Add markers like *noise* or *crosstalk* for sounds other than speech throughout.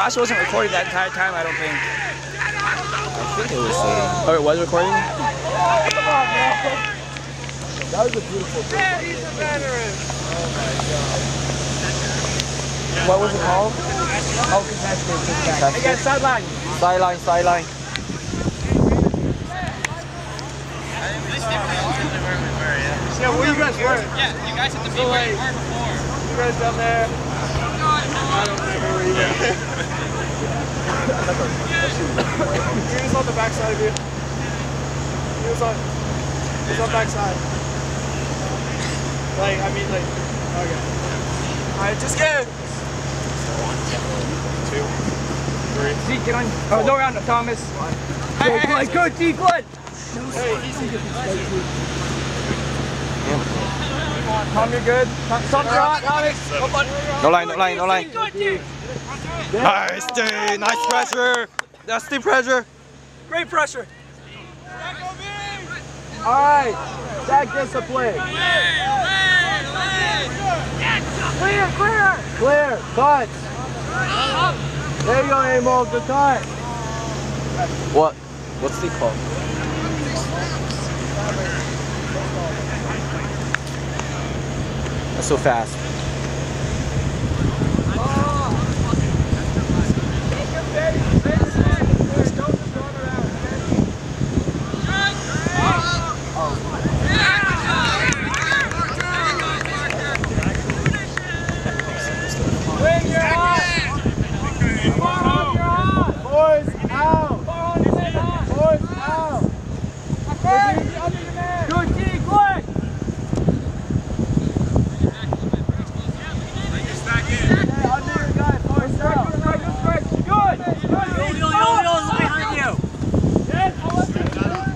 I actually wasn't recording that entire time, I don't think. I think it was. Uh, Oh, it was recording? that was a beautiful thing. What was it called? Oh, contested. contested. Hey sideline. Sideline, sideline. Yeah, where you guys were? Yeah, you guys have to be where you were before. You guys down there? *laughs* I don't remember where you were. He was on the backside of you. He was on, he was on backside. Like, I mean, like, okay. Alright, just get Two. Three. Zeke, get on. Oh, no, round, Thomas. Hey, hey, Glenn, good, D, Glenn. Hey, easy. Tom, you're good. Tom, Tom, you're. No line, no line, no line. Good, dude. Nice, Nice pressure. That's the pressure. Great pressure. All right, that discipline. Clear, clear. Clear, cut. There you go, Amo, good cut. What? What's the call? That's so fast. Wing, you're hot. Boys, out. Boys, out. Good D, Glenn. Yeah, under your guy, boys, out. Good, good. Yo, yo, yo, behind you. Yes, I'll let you do it.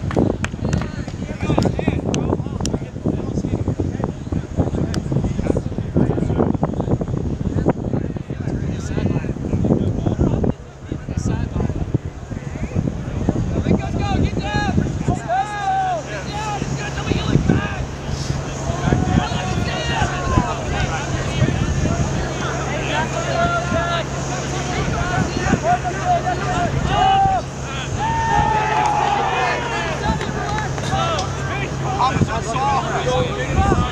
Stop.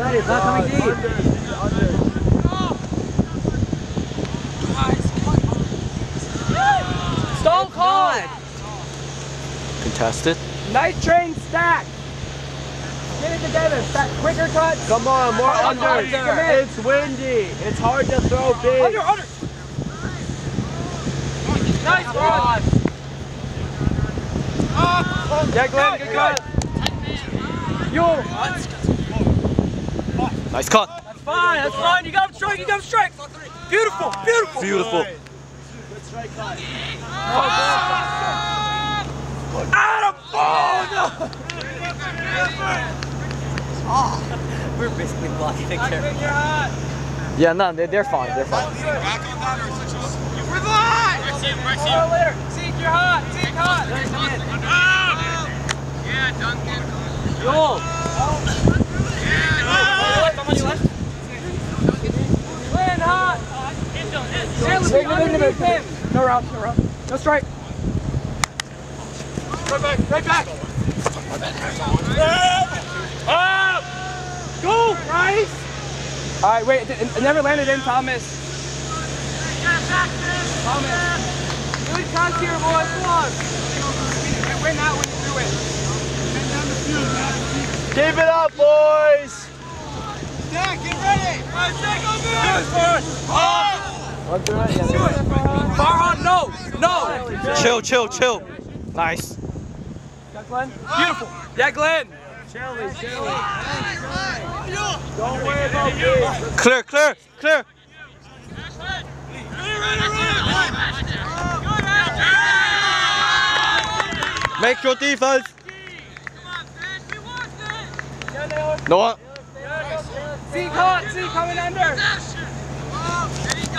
Glenn, it's not coming deep. Stone Cold. Contested. Night train stack. Get it together. Stack quicker cuts. Come on, more Under, under. under. It's windy. It's hard to throw big. Under, under. Nice run. Yeah, Glenn, oh, good cut. Yo, Nice cut. that's fine, that's fine. You got him strike, you got him strike. Beautiful, beautiful. Beautiful. Out of oh no. We're basically blocking the camera. Yeah, no, they're, they're fine. They're fine. Oh, later. Zeke, you're hot. Zeke, hot. Yeah, Duncan. Yo. Glenn, hot. Chandler, be. No route, no route. No strike. Right back, right back. Up. Go, Bryce. All right, wait. It, it never landed in, Thomas. Thomas. Good cuts here, boys. Come on. Win that when you do it. Keep it up, boys. Zach, get ready. All right, Zach, go. One through it. Yeah, Far on, no, no. Chill, chill, chill. Nice. Got Glenn? Beautiful. Yeah, Glenn. Shelly, Shelly. Don't worry about me. Clear, clear, clear. Make your defense. Noah. C caught, C coming under.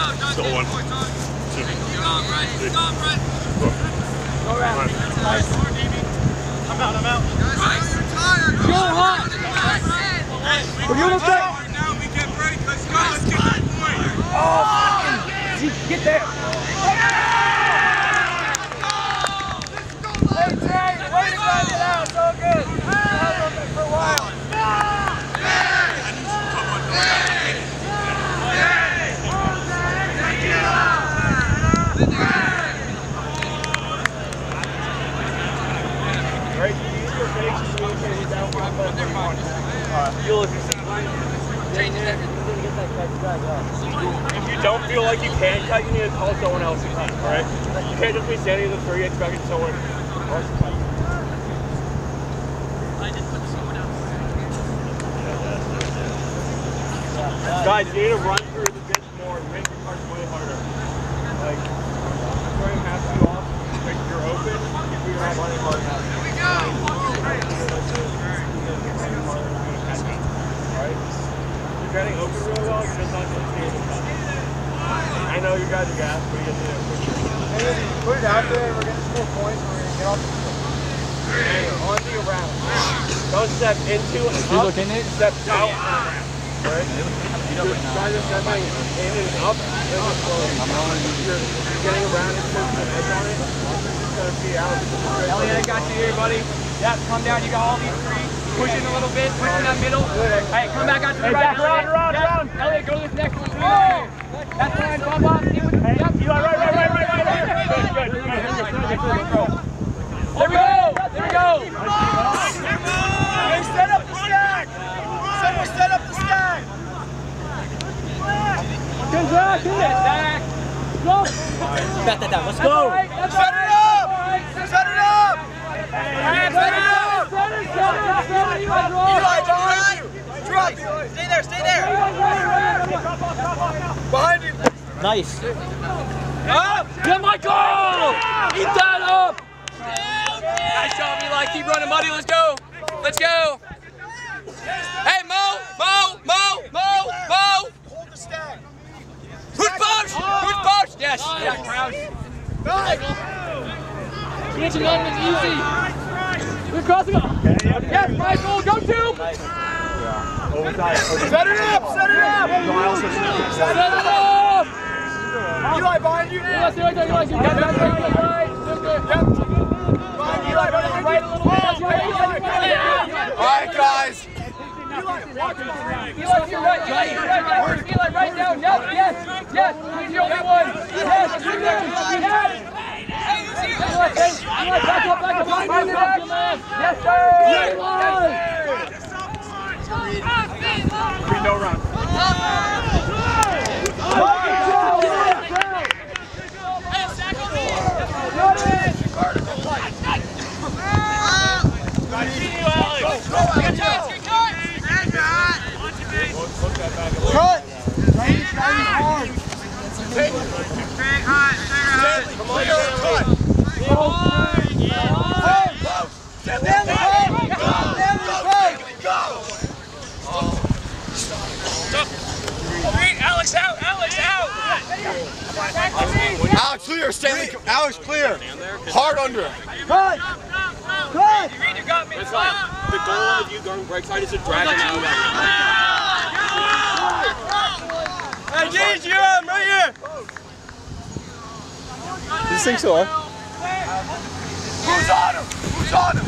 Still one. Go around. I'm out, I'm out. Go hot. We're doing okay. Now we get break. Let's go. Let's get that point. Oh, C, get there. Hey, Trey, way to grind it out. It's all good. I've done it for a while. Right, you use your fake to communicate down one by You'll if you don't feel like you can cut, you need to call someone else to cut, alright? You can't just be standing in the three expecting someone else to cut. Guys, you need to run through the bench more and make your cards way harder. Like, throwing half you off, like you're open, you're not running hard enough. Alright? You're getting open really well, you're just not getting paid enough. I know you guys are gas, but you need to push it. Put it out there. We're to score points. We're to get off the On the around. Don't step into up. look in it? Step out. Right? You're trying to step in and up slow. You're, getting around and pushing the edge on it. Elliot, I got you here, buddy. Yep, come down. You got all these three. Push in a little bit. Push in that middle. Hey, come back out to the right. Zach, around, around, Yep. around. Elliot, go to this next one. That's fine. Bump up. See what- Yep. Right, right, right, right, right, right. Good, good, good, good, good, good. There we go. There we go. Hey, set up the stack! Someone set up the stack! Good Zach. Go. Back that down. Let's go. right. That's Set all it right. That's all right. Set it up! Set it up. Set it, set it, set it. Eli, draw. Eli, behind you! Drop! Stay there, stay there! Behind you! Nice. Get Michael! Eat that up! Nice job, Eli. Keep running, buddy. Let's go. Let's go. Hey, Mo! Mo! Mo! Mo! Mo! Hold the stack! Who's post? Who's post? Yes. Yeah, Crouch. Switching on is easy. Crossing up. Yes, Michael. Go two. Set it up! Set it up! Set it up. Eli, behind you! Eli, stay right there. Eli, you got that right. Right. Good. Behind Eli, Right, right a little bit. Eli, Eli, Eli. Alright, guys! Eli, to your right. Eli, to your right. Right. Eli, right down. Yep. Yes. Yes. He's the only one. Yes. You're. Yes. Yes, sir. Yes. Three, no run. Come on, cut! Alex out. Alex out. Alex clear, Stanley. Alex clear. Hard under. You read, you got me. That's fine. The goal of you going right side is to drag him out. Hey, Gage, you're on right here! This thing's still on. Who's on him? Who's on him?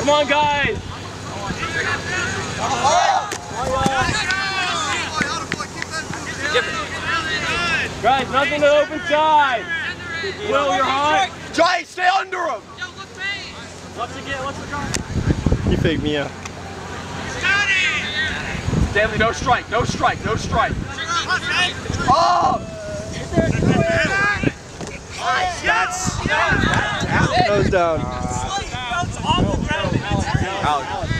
Come on, guys. Guys, nothing to open side. Will, you're hot. Jai, stay under him. You faked me out. Stanley, no strike, no strike, no strike. Oh! Goes down. Alex.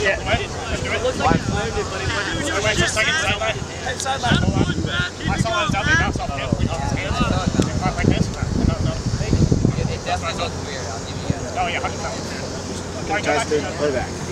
Yeah. It looks like it's landed, but it went. Wait, just second sideline. Sideline. Hold on. My sideline's down. They like this. No. It definitely looks weird. Oh yeah, hundred percent. Contested playback.